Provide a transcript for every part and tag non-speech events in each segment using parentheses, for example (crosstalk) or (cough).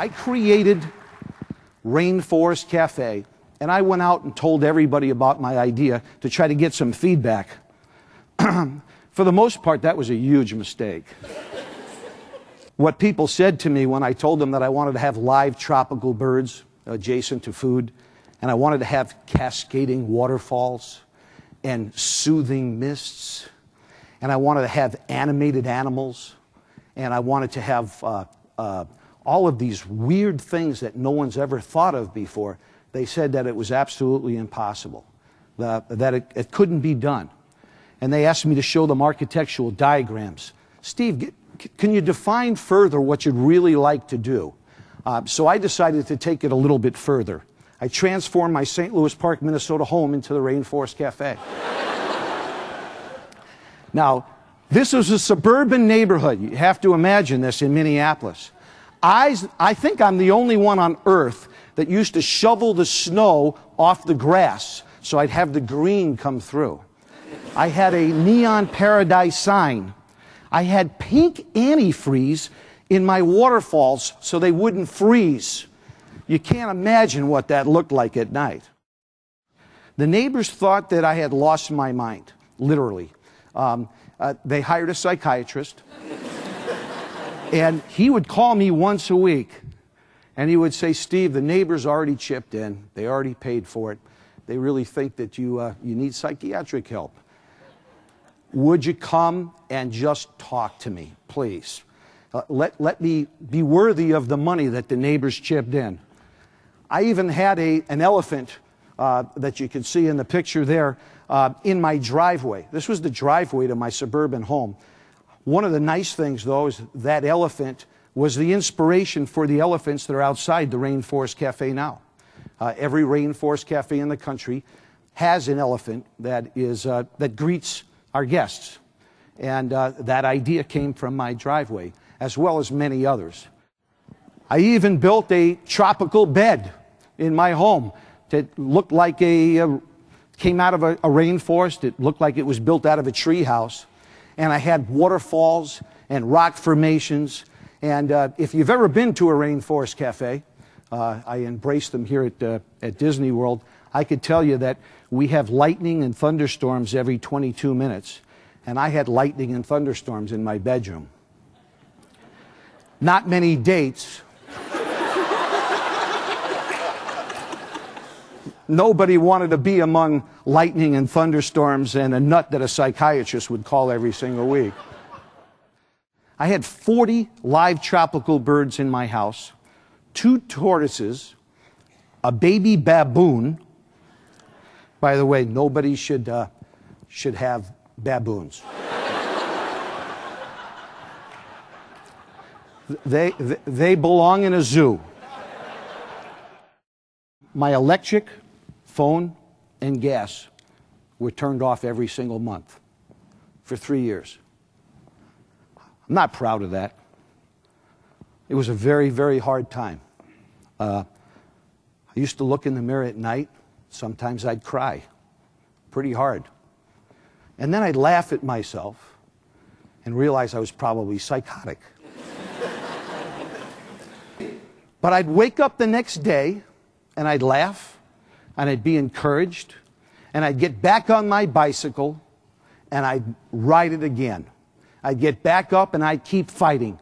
I created Rainforest Cafe, and I went out and told everybody about my idea to try to get some feedback. (clears throat) For the most part, that was a huge mistake. what people said to me when I told them that I wanted to have live tropical birds adjacent to food, and I wanted to have cascading waterfalls and soothing mists, and I wanted to have animated animals, and I wanted to have uh, uh, all of these weird things that no one's ever thought of before. They said that it was absolutely impossible, that, it, it couldn't be done. And they asked me to show them architectural diagrams. Steve, can you define further what you'd really like to do? Uh, so I decided to take it a little bit further. I transformed my St. Louis Park, Minnesota home into the Rainforest Cafe. (laughs) now, this is a suburban neighborhood. You have to imagine this in Minneapolis. I, I think I'm the only one on earth that used to shovel the snow off the grass so I'd have the green come through. I had a neon paradise sign. I had pink antifreeze in my waterfalls so they wouldn't freeze. You can't imagine what that looked like at night. The neighbors thought that I had lost my mind, literally. Um, uh, they hired a psychiatrist, and he would call me once a week, and he would say, Steve, the neighbors already chipped in, they already paid for it. They really think that you, uh, you need psychiatric help. Would you come and just talk to me, please? Uh, let, let me be worthy of the money that the neighbors chipped in. I even had a, an elephant uh, that you can see in the picture there uh, in my driveway. This was the driveway to my suburban home. One of the nice things, though, is that elephant was the inspiration for the elephants that are outside the Rainforest Cafe now. Uh, every Rainforest Cafe in the country has an elephant that, is, uh, that greets our guests. And uh, that idea came from my driveway as well as many others. I even built a tropical bed in my home that looked like a, uh, came out of a, a, rainforest. It looked like it was built out of a tree house. And I had waterfalls and rock formations. And uh, if you've ever been to a rainforest cafe, uh, I embrace them here at, uh, at Disney World. I could tell you that we have lightning and thunderstorms every 22 minutes. And I had lightning and thunderstorms in my bedroom not many dates. Nobody wanted to be among lightning and thunderstorms and a nut that a psychiatrist would call every single week. I had 40 live tropical birds in my house, two tortoises, a baby baboon. By the way, nobody should, uh, should have baboons. They, they belong in a zoo. My electric, phone, and gas were turned off every single month for three years. I'm not proud of that. It was a very, very hard time. Uh, I used to look in the mirror at night. Sometimes I'd cry pretty hard. And then I'd laugh at myself and realize I was probably psychotic. (laughs) But I'd wake up the next day and I'd laugh and I'd be encouraged and I'd get back on my bicycle and I'd ride it again. I'd get back up and I'd keep fighting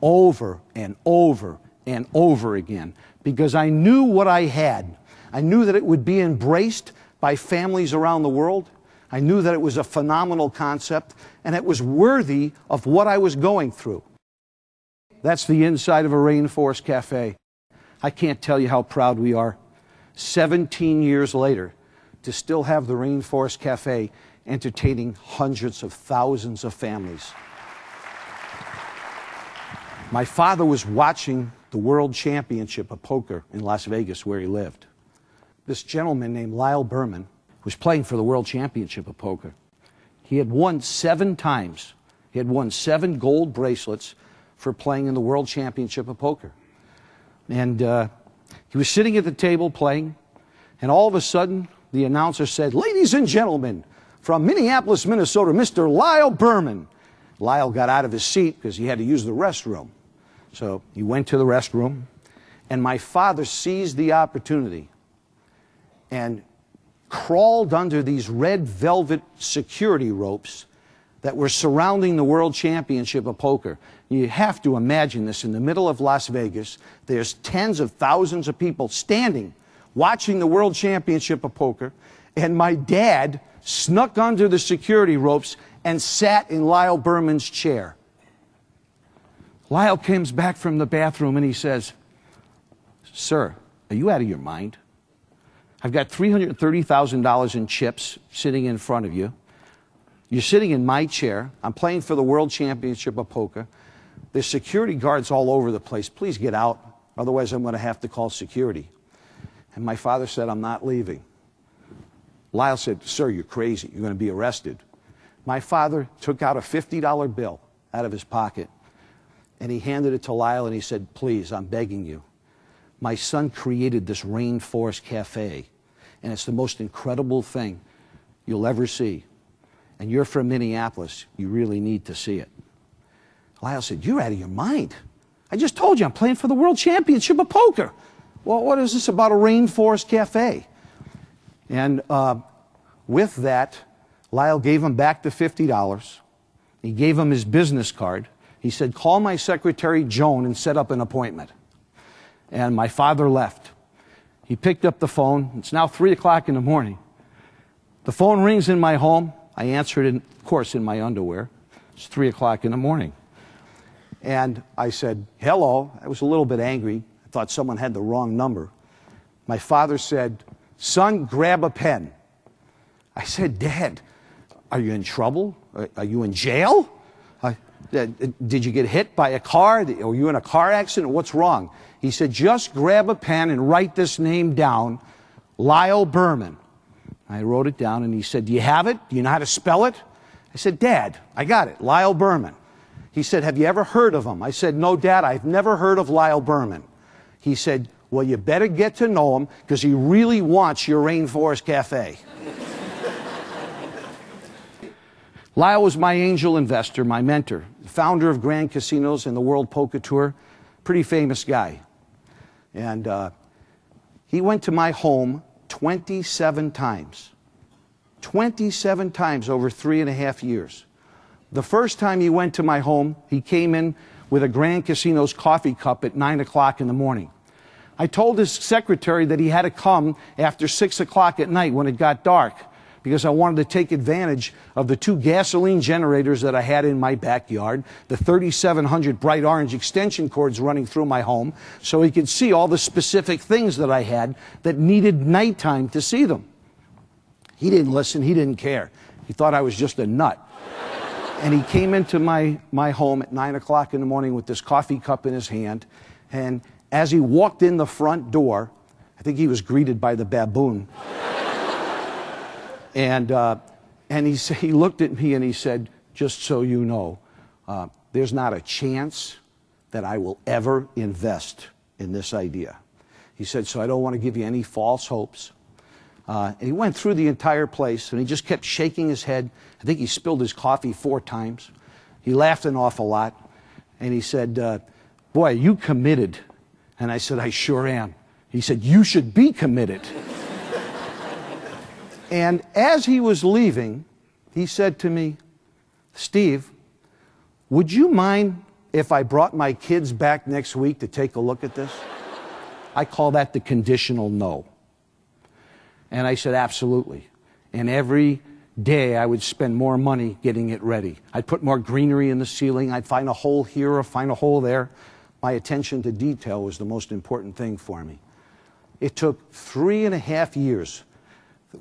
over and over and over again because I knew what I had. I knew that it would be embraced by families around the world. I knew that it was a phenomenal concept and it was worthy of what I was going through. That's the inside of a rainforest cafe. I can't tell you how proud we are, 17 years later, to still have the Rainforest Cafe entertaining hundreds of thousands of families. My father was watching the World Championship of Poker in Las Vegas, where he lived. This gentleman named Lyle Berman was playing for the World Championship of Poker. He had won seven times. He had won seven gold bracelets for playing in the World Championship of Poker. And uh, he was sitting at the table playing, and all of a sudden, the announcer said, Ladies and gentlemen, from Minneapolis, Minnesota, Mr. Lyle Berman. Lyle got out of his seat because he had to use the restroom. So he went to the restroom, And my father seized the opportunity and crawled under these red velvet security ropes that were surrounding the World Championship of Poker. You have to imagine this in the middle of Las Vegas. There's tens of thousands of people standing watching the World Championship of Poker, and my dad snuck under the security ropes and sat in Lyle Berman's chair. Lyle comes back from the bathroom and he says, Sir, are you out of your mind? I've got $330,000 in chips sitting in front of you. You're sitting in my chair. I'm playing for the World Championship of Poker. There's security guards all over the place. Please get out. Otherwise, I'm going to have to call security. And my father said, I'm not leaving. Lyle said, Sir, you're crazy. You're going to be arrested. My father took out a $50 bill out of his pocket and he handed it to Lyle and he said, Please, I'm begging you. My son created this Rainforest Cafe, and it's the most incredible thing you'll ever see. And you're from Minneapolis. You really need to see it. Lyle said, You're out of your mind. I just told you I'm playing for the World Championship of Poker. Well, what is this about a Rainforest Cafe? And uh, with that, Lyle gave him back the $50. He gave him his business card. He said, Call my secretary, Joan, and set up an appointment. And my father left. He picked up the phone. It's now 3 o'clock in the morning. The phone rings in my home. I answered it, of course, in my underwear. It's 3 o'clock in the morning. And I said, Hello. I was a little bit angry. I thought someone had the wrong number. My father said, Son, grab a pen. I said, Dad, are you in trouble? Are you in jail? Uh, did you get hit by a car? Are you in a car accident? What's wrong? He said, just grab a pen and write this name down Lyle Berman. I wrote it down and he said, Do you have it? Do you know how to spell it? I said, Dad, I got it. Lyle Berman. He said, Have you ever heard of him? I said, No, Dad, I've never heard of Lyle Berman. He said, Well, you better get to know him because he really wants your Rainforest Cafe. (laughs) Lyle was my angel investor, my mentor, founder of Grand Casinos and the World Poker Tour, pretty famous guy. And uh, he went to my home 27 times. 27 times over three and a half years. The first time he went to my home, he came in with a Grand Casino's coffee cup at 9 o'clock in the morning. I told his secretary that he had to come after 6 o'clock at night when it got dark because I wanted to take advantage of the two gasoline generators that I had in my backyard, the 3700 bright orange extension cords running through my home, so he could see all the specific things that I had that needed nighttime to see them. He didn't listen, he didn't care. He thought I was just a nut. And he came into my, my home at 9 o'clock in the morning with this coffee cup in his hand. And as he walked in the front door, I think he was greeted by the baboon. And uh, and he, he looked at me and he said, Just so you know, uh, there's not a chance that I will ever invest in this idea. He said, So I don't want to give you any false hopes. Uh, and he went through the entire place and he just kept shaking his head. I think he spilled his coffee four times. He laughed an awful lot. And he said, uh, Boy, you committed. And I said, I sure am. He said, You should be committed. And as he was leaving, he said to me, Steve, would you mind if I brought my kids back next week to take a look at this? I call that the conditional no. And I said, absolutely. And every day I would spend more money getting it ready. I'd put more greenery in the ceiling. I'd find a hole here or find a hole there. My attention to detail was the most important thing for me. It took three and a half years.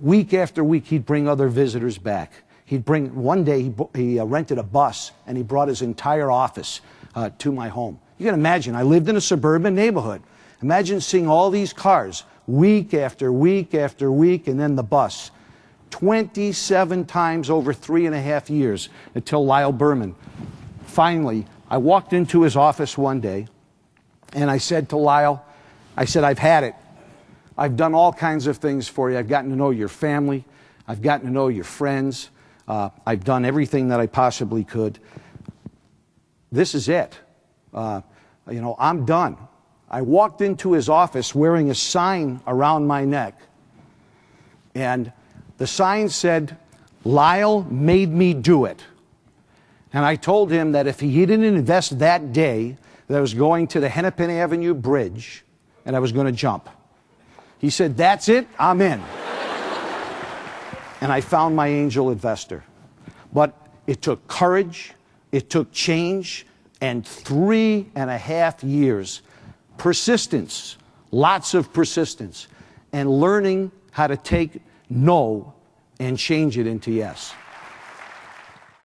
Week after week, he'd bring other visitors back. He'd bring, one day, he, he uh, rented a bus and he brought his entire office uh, to my home. You can imagine, I lived in a suburban neighborhood. Imagine seeing all these cars week after week after week, and then the bus. 27 times over three and a half years until Lyle Berman. Finally, I walked into his office one day and I said to Lyle, I said, I've had it. I've done all kinds of things for you. I've gotten to know your family. I've gotten to know your friends. Uh, I've done everything that I possibly could. This is it. Uh, you know, I'm done. I walked into his office wearing a sign around my neck. And the sign said, Lyle made me do it. And I told him that if he didn't invest that day, that I was going to the Hennepin Avenue Bridge and I was going to jump. He said, That's it, I'm in. and I found my angel investor. But it took courage, it took change, and three and a half years. Persistence, lots of persistence, and learning how to take no and change it into yes.